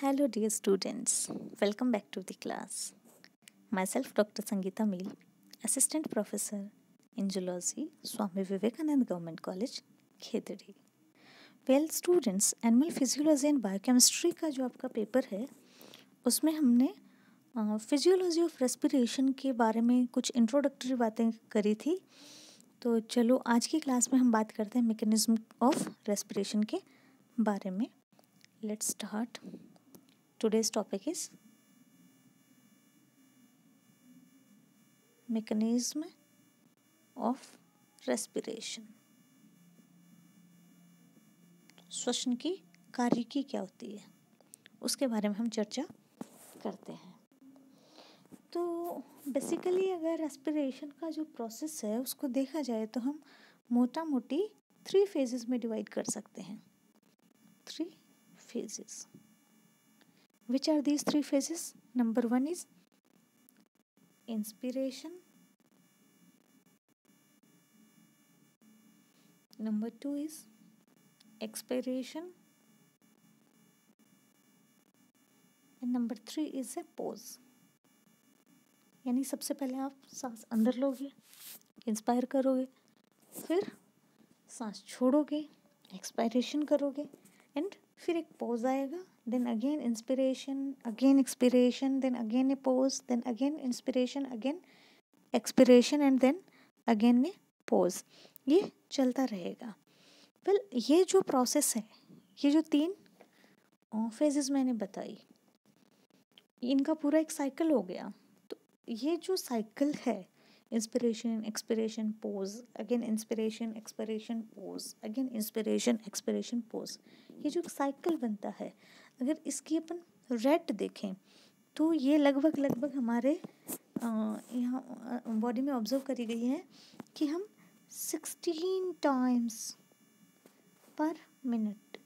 Hello, dear students. Welcome back to the class. Myself, Dr. Sangeeta Meel, Assistant Professor in Zoology, Swami Vivekanand Government College, Khetri well students animal physiology and biochemistry का जो आपका paper है उसमें हमने physiology of respiration के बारे में कुछ इंट्रोडक्टरी बातें करी थी तो चलो आज की क्लास में हम बात करते हैं मैकेनिज्म ऑफ़ रेस्पिरेशन के बारे में let's start today's topic is mechanism of respiration. श्वसन की कार्यकी क्या होती है? उसके बारे में हम चर्चा करते हैं। तो बेसिकली अगर रेस्पिरेशन का जो प्रोसेस है, उसको देखा जाए तो हम मोटा मोटी थ्री फेजेस में डिवाइड कर सकते हैं। Three phases which are these three phases number one is inspiration number two is expiration and number three is a pause यानी सबसे पहले आप सांस अंदर लोगे इंस्पायर करोगे फिर सांस छोड़ोगे एक्सपायरेशन करोगे एंड फिर एक पोज आएगा then again inspiration again expiration then again a pause then again inspiration again expiration and then again a pause चलता रहेगा वेल well, ये जो प्रोसेस है ये जो तीन फेजेस मैंने बताई इनका पूरा एक साइकिल हो गया तो ये जो साइकिल है inspiration expiration pause again inspiration expiration pause again inspiration expiration pause ये जो साइकिल बनता है, अगर इसकी अपन रेट देखें तो ये लगभग लगभग हमारे यहाँ बॉडी में ऑब्ज़र्व करी गई है कि हम सिक्सटीन टाइम्स पर मिनट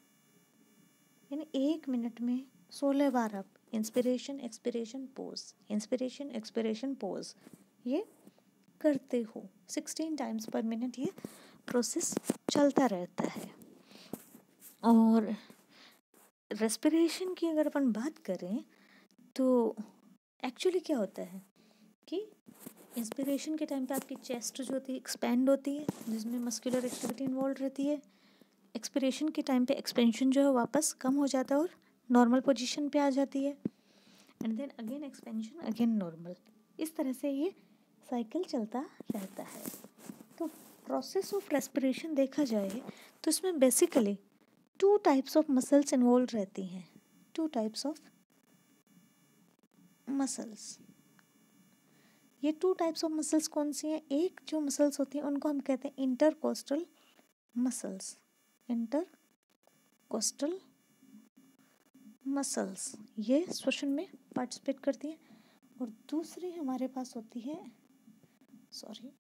यानी एक मिनट में सोलह बार आप inspiration expiration pause inspiration expiration pause ये करते हो। सिक्सटीन टाइम्स पर मिनट ये प्रोसेस चलता रहता है। और रेस्पिरेशन की अगर अपन बात करें तो एक्चुअली क्या होता है कि इंस्पिरेशन के टाइम पे आपकी चेस्ट जो होती है एक्सपेंड होती है, जिसमें मस्कुलर एक्टिविटी इन्वॉल्व रहती है। एक्सपिरेशन के टाइम पे एक्सपेंशन जो है वापस कम हो जाता है और नॉर्मल पोजीशन पे आ जाती है। And then again expansion again normal इस तरह से ये साइकिल चलता रहता है। तो प्रोसेस ऑफ़ रेस्पिरेशन देखा जाए तो इसमें basically two types of muscles involve रहती हैं। टू टाइप्स ऑफ़ मसल्स ये टू टाइप्स ऑफ़ मसल्स कौन सी हैं? एक जो मसल्स होती हैं, उनको हम कहते हैं intercostal muscles intercostal muscles ये श्वसन में पार्टिसिपेट करती हैं। और दूसरी हमारे पास होती है सॉरी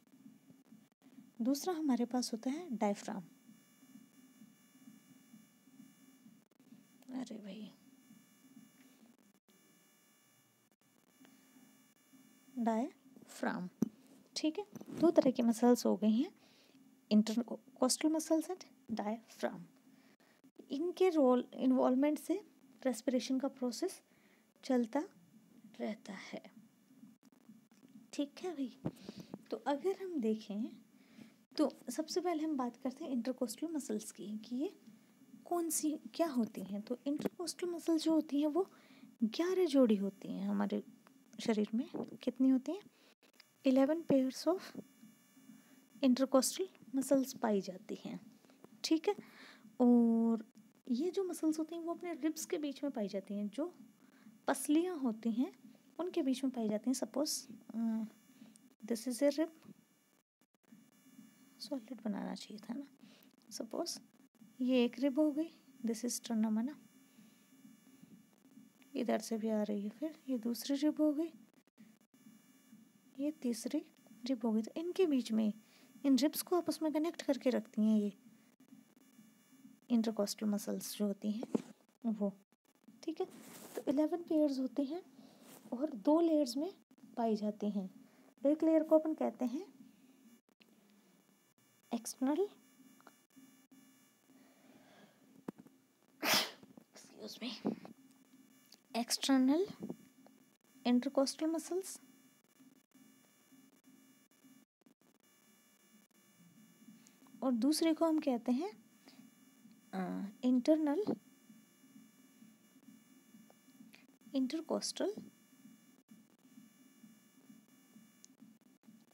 दूसरा हमारे पास होता है डायफ्राम अरे भाई। डायफ्राम ठीक है? दो तरह के मसल्स हो गई हैं. इंटरकोस्टल मसल्स एंड डायफ्राम इनके रोल इन्वॉल्वमेंट से रेस्पिरेशन का प्रोसेस चलता रहता है। ठीक है भाई? तो अगर हम देखें तो सबसे पहले हम बात करते हैं इंटरकोस्टल मसल्स की, कि ये कौन सी, क्या होती हैं? तो इंटरकोस्टल मसल जो होती हैं, वो ग्यारह जोड़ी होती हैं हमारे शरीर में। कितनी होती हैं? Eleven pairs of intercostal muscles पाई जाती हैं। ठीक है? और ये जो मसल्स होती हैं, वो अपने रिब्स के बीच में पाई जाती हैं। जो पसलियाँ होती हैं, उनके बीच में पाई जाती हैं। Suppose this is a rib solid बनाना चाहिए था ना सपोज़ ये एक रिब हो गई दिस इज़ टर्नम है ना इधर से भी आ रही है फिर, ये दूसरी रिब हो गई, ये तीसरी रिब हो गई। तो इनके बीच में, इन रिब्स को आपस में कनेक्ट करके रखती हैं ये इंटरकोस्टल मसल्स जो होती हैं, वो, ठीक है? तो इलेवन पेयर्स होते हैं और दो लेयर्स में पाई जाती हैं। एक लेयर को अपन कहते हैं external. Excuse me external intercostal muscles. और दूसरे को हम कहते हैं इंटरनल। इंटरकोस्टल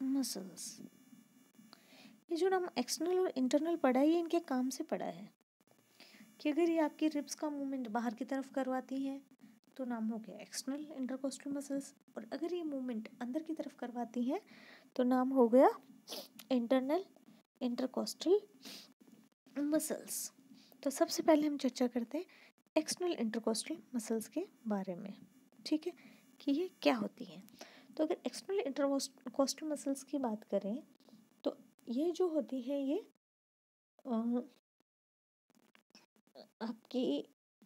मसल्स ये जो हम एक्सटर्नल और इंटरनल पढ़ा है ये इनके काम से पढ़ा है कि अगर ये आपकी रिब्स का मूवमेंट बाहर की तरफ़ करवाती हैं तो नाम हो गया एक्सटर्नल इंटरकोस्टल मसल्स और अगर ये मूवमेंट अंदर की तरफ़ करवाती हैं तो नाम हो गया इंटरनल इंटरकोस्टल मसल्स तो सबसे पहले हम चर्चा करते हैं एक्सटर्नल इंटरकोस्टल मसल्स के बारे में, ठीक है? कि ये क्या होती हैं? तो अगर एक्सटर्नल इंटरकोस्टल मसल्स की बात करें तो ये जो होती है ये आपकी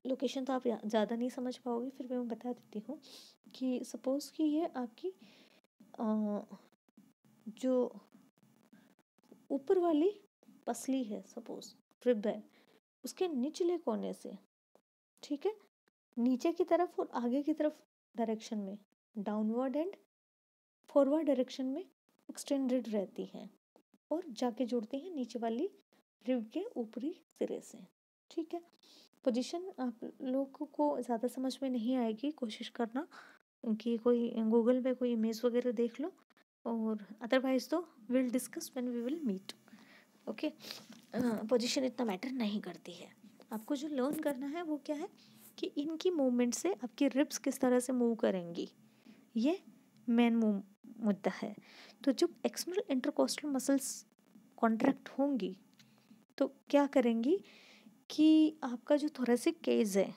लोकेशन तो आप ज़्यादा नहीं समझ पाओगे फिर भी मैं बता देती हूँ कि सपोज़ कि ये आपकी आ, जो ऊपर वाली पसली है सपोज़ रिब है उसके निचले कोने से ठीक है? नीचे की तरफ़ और आगे की तरफ़ डायरेक्शन में डाउनवर्ड एंड फॉरवर्ड डायरेक्शन में एक्सटेंडेड रहती हैं और जाके जुड़ती हैं नीचे वाली रिब के ऊपरी सिरे से। ठीक है? पोजीशन आप लोगों को ज़्यादा समझ में नहीं आएगी, कोशिश करना कि कोई गूगल पे कोई इमेज वगैरह देख लो और अदरवाइज़ तो will discuss when we will meet okay position इतना मैटर नहीं करती है। आपको जो लर्न करना है वो क्या है कि इनकी मूवमेंट से आपकी रिब्स किस तरह से मूव करेंगी? ये मेन मुद्दा है। तो जब एक्सटर्नल इंटरकोस्टल मसल्स कॉन्ट्रैक्ट होंगी तो क्या करेंगी कि आपका जो थोरेसिक केज है,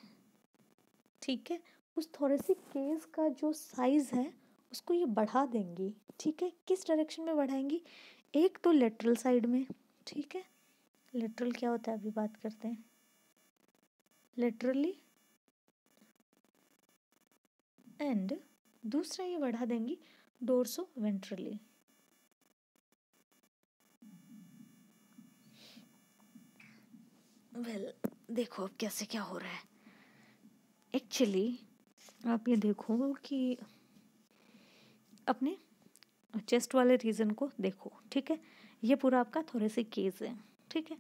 ठीक है, उस थोरेसिक केज का जो साइज़ है, उसको ये बढ़ा देंगी, ठीक है? किस डायरेक्शन में बढ़ाएँगी? एक तो लेटरल साइड में, ठीक है? लेटरल क्या होता है? अभी बात करते हैं। लेटरली एंड दूसरा ये बढ़ा देंगी वेंट्रली। वेल well, देखो अब कैसे क्या हो रहा है। एक्चुअली आप ये देखो कि अपने चेस्ट वाले रीजन को देखो ठीक है? ये पूरा आपका थोरेसिक केस है ठीक है?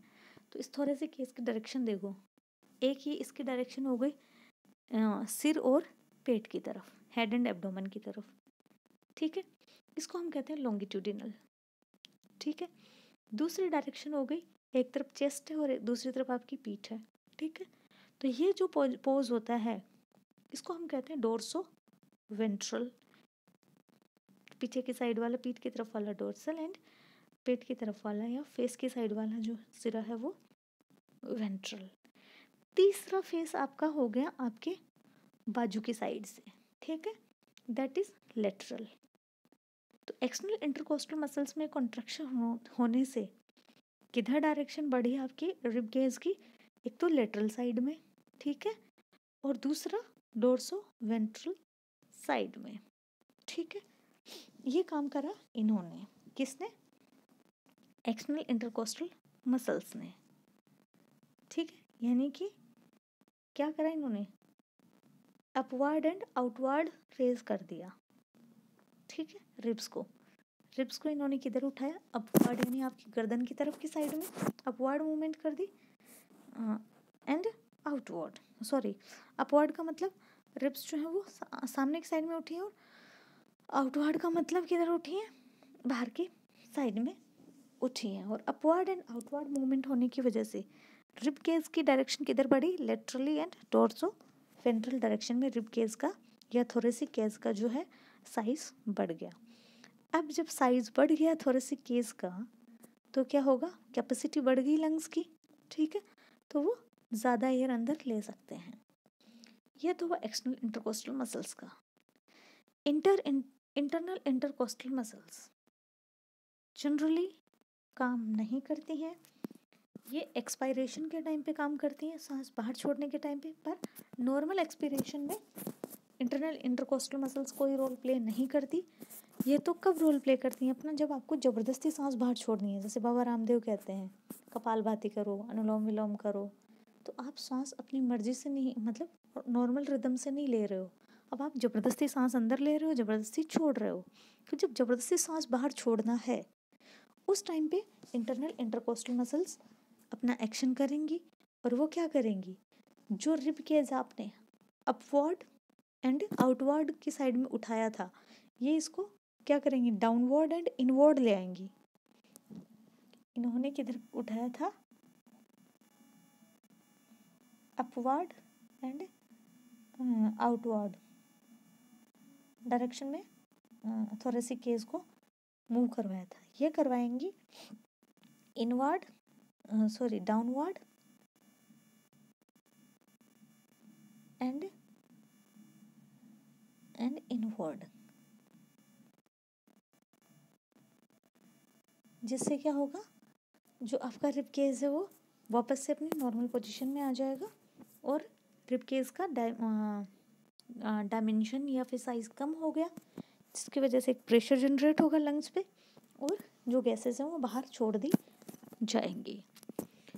तो इस थोरेसिक केस की डायरेक्शन देखो। एक ही इसकी डायरेक्शन हो गई सिर और पेट की तरफ़ हेड एंड एब्डोमन की तरफ़। ठीक है? इसको हम कहते हैं लॉन्गिट्यूडिनल ठीक है? दूसरी डायरेक्शन हो गई, एक तरफ़ चेस्ट है और दूसरी तरफ़ आपकी पीठ है। ठीक है? तो ये जो पोज होता है, इसको हम कहते हैं डोरसो वेंट्रल पीछे की साइड वाला पीठ की तरफ़ वाला डोर्सल एंड पेट की तरफ़ वाला या फेस की साइड वाला जो सिरा है वो वेंट्रल तीसरा फेस आपका हो गया आपके बाजू की साइड से। ठीक है? दैट इज़ लेटरल तो एक्सटर्नल इंटरकोस्टल मसल्स में कॉन्ट्रैक्शन हो, होने से किधर डायरेक्शन बढ़ी आपकी? रिब गेज की एक तो लेटरल साइड में ठीक है? और दूसरा डोर्सो वेंट्रल साइड में ठीक है? ये काम करा इन्होंने किसने? एक्सटर्नल इंटरकोस्टल मसल्स ने ठीक है? यानी कि क्या करा इन्होंने? अपवर्ड एंड आउटवर्ड रेज कर दिया ठीक है? रिब्स को। रिब्स को इन्होंने किधर उठाया? अपवर्ड यानी आपकी गर्दन की तरफ़ की साइड में। अपवर्ड मूवमेंट कर दी। एंड आउटवर्ड सॉरी अपवर्ड का मतलब रिब्स जो है वो सा, सामने की साइड में उठी है और आउटवर्ड का मतलब किधर उठी है? बाहर की साइड में उठी हैं। और अपवर्ड एंड आउटवर्ड मूवमेंट होने की वजह से रिब केस की डायरेक्शन किधर बढ़ी? Laterally and torso ventral direction में रिब केस का या थोरेसिक केस का जो है साइज़ बढ़ गया। अब जब साइज़ बढ़ गया थोरेसिक केस का तो क्या होगा? कैपेसिटी बढ़ गई लंग्स की, ठीक है? तो वो ज़्यादा एयर अंदर ले सकते हैं। यह तो हुआ एक्सटर्नल इंटरकोस्टल मसल्स का। Inter internal intercostal muscles generally काम नहीं करती हैं। ये एक्सपायरेशन के टाइम पे काम करती हैं, सांस बाहर छोड़ने के टाइम पे, पर नॉर्मल एक्सपीरेशन में इंटरनल इंटरकोस्टल मसल्स कोई रोल प्ले नहीं करती। ये तो कब रोल प्ले करती हैं? अपना जब आपको ज़बरदस्ती सांस बाहर छोड़नी है, जैसे बाबा रामदेव कहते हैं, कपाल भाती करो, अनुलोम विलोम करो तो आप सांस अपनी मर्ज़ी से नहीं मतलब नॉर्मल रिदम से नहीं ले रहे हो। अब आप ज़बरदस्ती सांस अंदर ले रहे हो, ज़बरदस्ती छोड़ रहे हो तो जब ज़बरदस्ती सांस बाहर छोड़ना है, उस टाइम पे इंटरनल इंटरकोस्टल मसल्स अपना एक्शन करेंगी और वो क्या करेंगी? जो रिब केज आपने अपवर्ड एंड आउटवर्ड की साइड में उठाया था, ये इसको क्या करेंगी? डाउनवर्ड एंड इनवर्ड ले आएँगी। इन्होंने किधर उठाया था? अपवर्ड एंड आउटवर्ड डायरेक्शन में थोरेसिक केस को मूव करवाया था। ये करवाएँगी inward sorry downward and and inward जिससे क्या होगा? जो आपका रिप केस है वो वापस से अपनी नॉर्मल पोजीशन में आ जाएगा और रिप केस का डायमेंशन या फिर साइज़ कम हो गया, जिसकी वजह से एक प्रेशर जनरेट होगा लंग्स पे और जो गैसेस हैं वो बाहर छोड़ दी जाएँगी।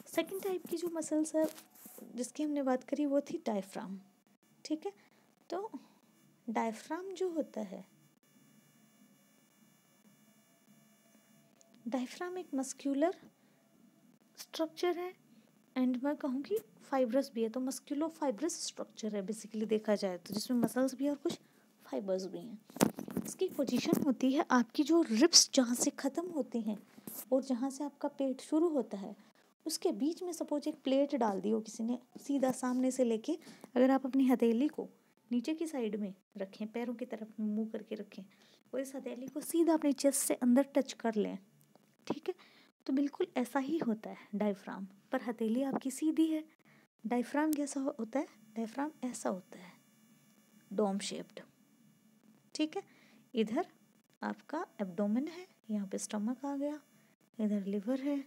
सेकंड टाइप की जो मसल्स है, जिसकी हमने बात करी वो थी डायफ्राम ठीक है? तो डायफ्राम जो होता है डायफ्राम एक मस्क्यूलर स्ट्रक्चर है एंड मैं कहूँगी फाइब्रस भी है तो मस्क्यूलो फाइब्रस स्ट्रक्चर है बेसिकली देखा जाए तो जिसमें मसल्स भी और कुछ फाइबर्स भी हैं। इसकी पोजीशन होती है आपकी जो रिप्स जहाँ से ख़त्म होते हैं और जहाँ से आपका पेट शुरू होता है, उसके बीच में सपोज़ एक प्लेट डाल दी हो किसी ने सीधा सामने से लेके, अगर आप अपनी हथेली को नीचे की साइड में रखें, पैरों की तरफ़ मुँह करके रखें, और इस हथेली को सीधा अपने चेस्ट से अंदर टच कर लें ठीक है? तो बिल्कुल ऐसा ही होता है डायफ्राम पर हथेली आपकी सीधी है। डायफ्राम कैसा होता है डायफ्राम ऐसा होता है। डोम शेप्ड ठीक है? इधर आपका एब्डोमेन है, यहाँ पे स्टमक आ गया, इधर लिवर है।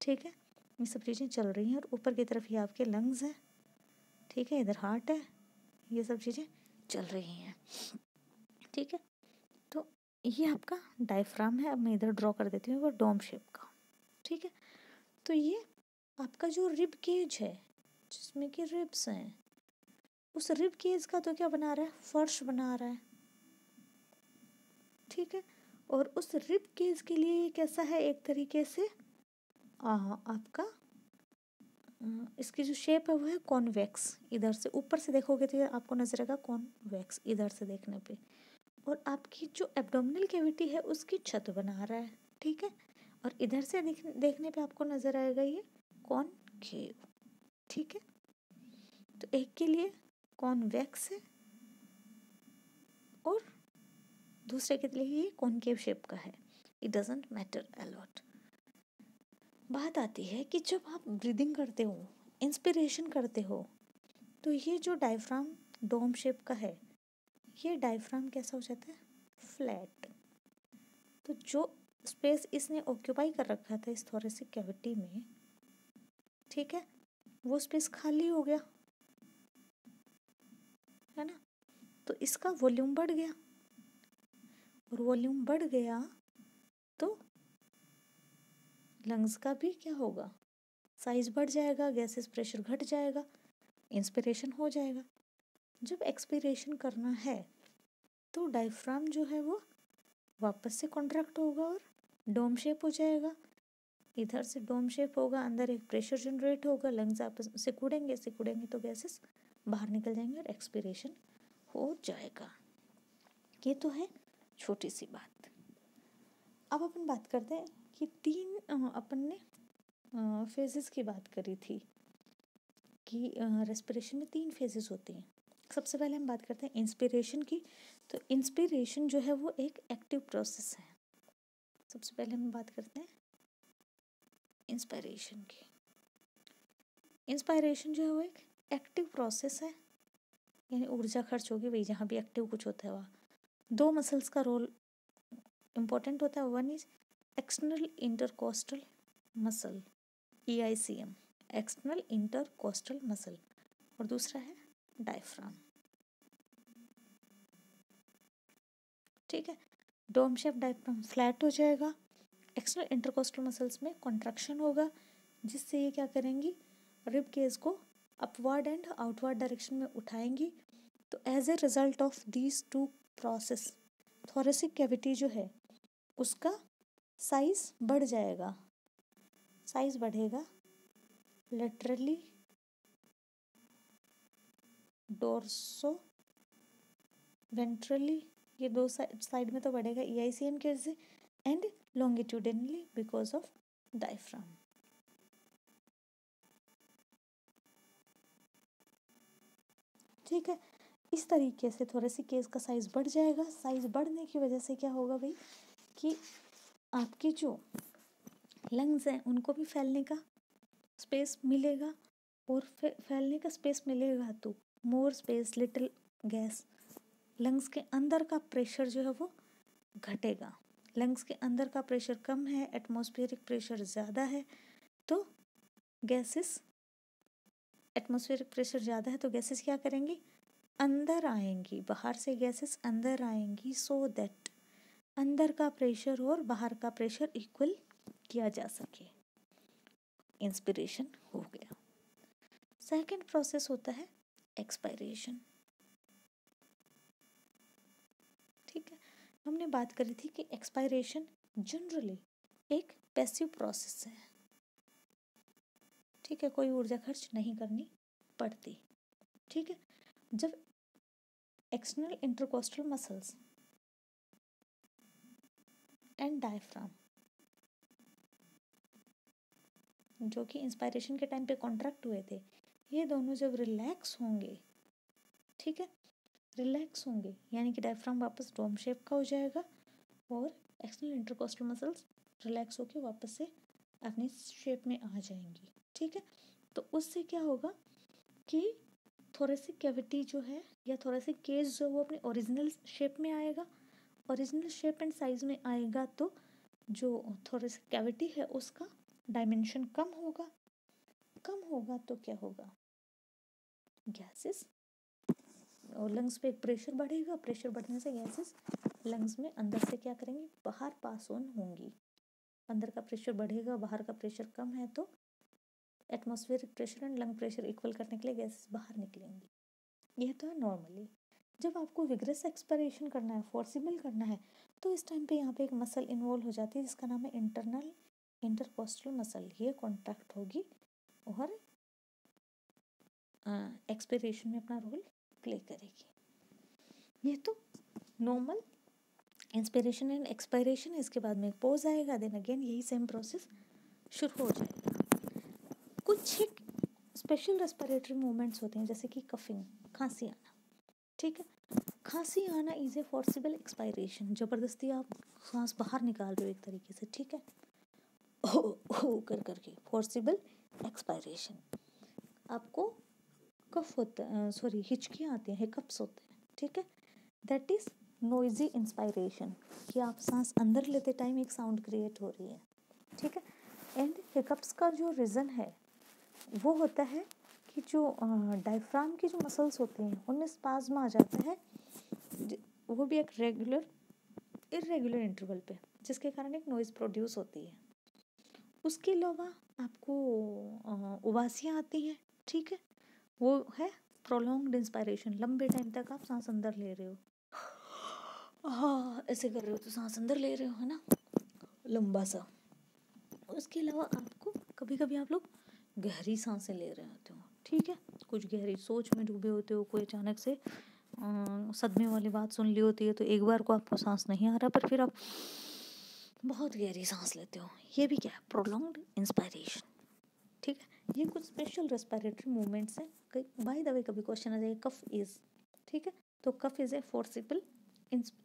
ठीक है? ये सब चीज़ें चल रही हैं और ऊपर की तरफ़ ये आपके लंग्स हैं। ठीक है? इधर हार्ट है, ये सब चीज़ें चल रही हैं। ठीक है? ये आपका डायफ्राम है अब मैं इधर ड्रॉ कर देती हूँ वो डोम शेप का ठीक है? तो ये आपका जो रिब केज है जिसमें कि रिब्स हैं उस रिब केज का तो क्या बना रहा है? फर्श बना रहा है ठीक है? और उस रिब केज के लिए कैसा है? एक तरीके से आ, आपका इसकी जो शेप है वो है कॉन्वेक्स इधर से ऊपर से देखोगे तो आपको नज़र आएगा कॉन्वेक्स इधर से देखने पे। और आपकी जो एब्डोमिनल कैविटी है उसकी छत बना रहा है ठीक है? और इधर से देख, देखने पे आपको नज़र आएगा ये कौन खेव ठीक है? तो एक के लिए कॉन्वेक्स है और दूसरे के लिए ये कॉनकेव शेप का है? इट डजेंट मैटर अलॉट बात आती है कि जब आप ब्रीदिंग करते हो इंस्पिरेशन करते हो तो ये जो डायफ्राम डोम शेप का है ये डायफ्राम कैसा हो जाता है? फ्लैट तो जो स्पेस इसने ऑक्यूपाई कर रखा था इस थोरेसिक कैविटी में, ठीक है? वो स्पेस खाली हो गया। है ना? तो इसका वॉल्यूम बढ़ गया। और वॉल्यूम बढ़ गया तो लंग्स का भी क्या होगा? साइज़ बढ़ जाएगा गैसेस प्रेशर घट जाएगा इंस्पिरेशन हो जाएगा। जब एक्सपीरेशन करना है तो डायफ्राम जो है वो वापस से कॉन्ट्रैक्ट होगा और डोम शेप हो जाएगा। इधर से डोम शेप होगा, अंदर एक प्रेशर जनरेट होगा लंग्स आपस सिकुड़ेंगे सिकुड़ेंगे तो गैसेस बाहर निकल जाएँगे और एक्सपीरेशन हो जाएगा। ये तो है छोटी सी बात। अब अपन बात करते हैं कि तीन अपन ने फेजेस की बात करी थी कि रेस्पिरेशन में तीन फेजेस होते हैं। सबसे पहले हम बात करते हैं इंस्पिरेशन की। तो इंस्पिरेशन जो है वो एक एक्टिव प्रोसेस है। सबसे पहले हम बात करते हैं इंस्पायरेशन की। इंस्पायरेशन जो है वो एक एक्टिव प्रोसेस है। यानी ऊर्जा खर्च होगी वही जहाँ भी एक्टिव कुछ होता है वहाँ। दो मसल्स का रोल इम्पोर्टेंट होता है। One is external intercostal muscle E I C M external intercostal muscle और दूसरा है डायफ्राम ठीक है? डोम शेप डायफ्राम फ्लैट हो जाएगा। एक्सटर्नल इंटरकोस्टल मसल्स में कॉन्ट्रैक्शन होगा, जिससे ये क्या करेंगी? रिब केस को अपवर्ड एंड आउटवर्ड डायरेक्शन में उठाएँगी। तो as a result of these two process thoracic cavity जो है, उसका साइज़ बढ़ जाएगा। साइज़ बढ़ेगा लेटरली डोरसो वेंट्रली, ये दो साइड में तो बढ़ेगा ई आई सी एम के से and longitudinally because of diaphragm ठीक है, इस तरीके से थोड़े सी केस का साइज़ बढ़ जाएगा। साइज़ बढ़ने की वजह से क्या होगा भाई कि आपकी जो लंग्स हैं, उनको भी फैलने का स्पेस मिलेगा और फैलने का स्पेस मिलेगा तो more space, little gas. Lungs के अंदर का प्रेशर जो है वो घटेगा। लंग्स के अंदर का प्रेशर कम है, एटमॉस्फेरिक प्रेशर ज़्यादा है तो गैसेस, एटमॉस्फेरिक प्रेशर ज़्यादा है तो गैसेस क्या करेंगी? अंदर आएँगी। बाहर से गैसेस अंदर आएँगी सो so दैट अंदर का प्रेशर और बाहर का प्रेशर इक्वल किया जा सके। इंस्पिरेशन हो गया। सेकंड प्रोसेस होता है एक्सपायरेशन ठीक है? हमने बात करी थी कि एक्सपायरेशन जनरली एक पैसिव प्रोसेस है। ठीक है? कोई ऊर्जा खर्च नहीं करनी पड़ती। ठीक है? जब external intercostal muscles and diaphragm जो कि इंस्पायरेशन के टाइम पे कॉन्ट्रैक्ट हुए थे ये दोनों जब रिलैक्स होंगे, ठीक है? रिलैक्स होंगे, यानी कि डायफ्राम वापस डोम शेप का हो जाएगा और एक्सटर्नल इंटरकोस्टल मसल्स रिलैक्स होकर वापस से अपनी शेप में आ जाएँगी, ठीक है? तो उससे क्या होगा कि थोरेसिक कैविटी जो है या थोड़ा थोरेसिक केस जो वो अपने ओरिजिनल शेप में आएगा। ओरिजिनल शेप एंड साइज़ में आएगा तो जो थोरेसिक कैविटी है उसका डायमेंशन कम होगा। कम होगा तो क्या होगा? गैसेस और लंग्स पे प्रेशर बढ़ेगा। प्रेशर बढ़ने से गैसेस लंग्स में अंदर से क्या करेंगे? बाहर पास ऑन होंगी। अंदर का प्रेशर बढ़ेगा, बाहर का प्रेशर कम है तो atmospheric pressure and lung pressure equal करने के लिए गैसेस बाहर निकलेंगी। यह तो है नॉर्मली जब आपको विग्रेस एक्सपरेशन करना है फोर्सिबल करना है तो इस टाइम पे यहाँ पे एक मसल इन्वॉल्व हो जाती है, जिसका नाम है इंटरनल इंटरकोस्टल मसल ये कॉन्ट्रैक्ट होगी और एक्सपिरेशन में अपना रोल प्ले करेगी। ये तो नॉर्मल इंस्पिरेशन एंड एक्सपायरेशन इसके बाद में पोज आएगा देन अगेन यही सेम प्रोसेस शुरू हो जाएगा। कुछ एक स्पेशल रेस्पिरेटरी मूवमेंट्स होते हैं जैसे कि कफिंग खांसी आना ठीक है? खांसी आना इज़ ए फॉर्सिबल एक्सपायरेशन ज़बरदस्ती आप सांस बाहर निकाल रहे हो एक तरीके से ठीक है? ओ, ओ कर करके फॉर्सिबल एक्सपायरेशन आपको कफ होता सॉरी हिचकियाँ आती हैं हिकअप्स होते हैं, ठीक है? दैट इज़ नोइजी इंस्पायरेशन कि आप सांस अंदर लेते टाइम एक साउंड क्रिएट हो रही है, ठीक है? एंड हिकअप्स का जो रीज़न है, वो होता है कि जो डायफ्राम की जो मसल्स होते हैं, उनमें स्पाज्म आ जाता है वो भी एक रेगुलर इरेगुलर इंटरवल पे, जिसके कारण एक नॉइज़ प्रोड्यूस होती है। उसके अलावा आपको उबासियाँ आती हैं, ठीक है? वो है प्रोलॉन्ग्ड इंस्पायरेशन लंबे टाइम तक आप सांस अंदर ले रहे हो। हाँ ऐसे कर रहे हो तो सांस अंदर ले रहे हो, है ना? लंबा सा। उसके अलावा आपको कभी कभी आप लोग गहरी साँसें ले रहे होते हो, ठीक है? कुछ गहरी सोच में डूबे होते हो, कोई अचानक से सदमे वाली बात सुन ली होती है तो एक बार को आपको सांस नहीं आ रहा, पर फिर आप बहुत गहरी सांस लेते हो। ये भी क्या है? प्रोलॉन्ग्ड इंस्पायरेशन ठीक है? ये कुछ स्पेशल रेस्पिरेटरी मूवमेंट्स हैं। बाय द वे कभी क्वेश्चन आ जाए कफ इज़ ठीक है? तो cough is a forcible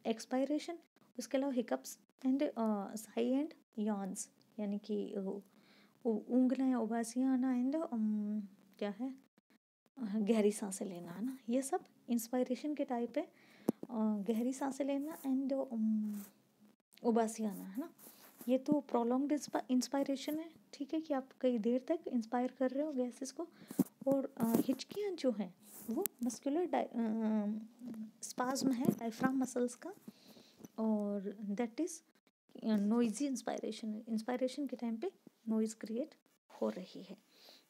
expiration उसके अलावा hiccups and sigh and yawns यानी कि ऊँगना उबासियाँ आना एंड um, क्या है? गहरी साँसें लेना है ना? ये सब इंस्पायरेशन के टाइप है। गहरी साँसें लेना एंड um, उबासी आना है ना? ये तो प्रोलॉन्ग्ड इंस्पायरेशन है। ठीक है कि आप कई देर तक इंस्पायर कर रहे हो गैसेस को और हिचकियाँ जो हैं, वो मस्कुलर स्पाज्म है डायफ्राम मसल्स का और that is noisy inspiration inspiration के टाइम पे नोइज़ क्रिएट हो रही है।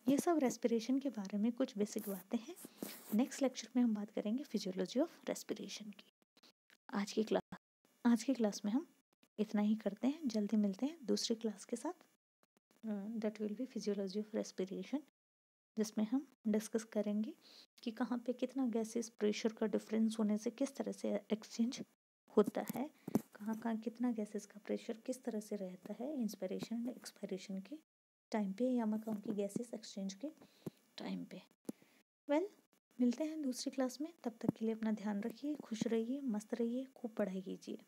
ये सब रेस्पिरेशन के बारे में कुछ बेसिक बातें हैं। नेक्स्ट लेक्चर में हम बात करेंगे फिजियोलॉजी ऑफ़ रेस्पिरेशन की। आज की क्लास आज की क्लास में हम इतना ही करते हैं। जल्दी मिलते हैं दूसरी क्लास के साथ। That will be physiology of respiration जिसमें हम डिस्कस करेंगे कि कहाँ पे कितना गैसेस प्रेशर का डिफरेंस होने से किस तरह से एक्सचेंज होता है कहाँ कहाँ कितना गैसेस का प्रेशर किस तरह से रहता है इंस्पायरेशन एंड एक्सपायरेशन के टाइम पे या मकाम की गैसेस एक्सचेंज के टाइम पे। वेल well, मिलते हैं दूसरी क्लास में तब तक के लिए अपना ध्यान रखिए खुश रहिए मस्त रहिए खूब पढ़ाई कीजिए।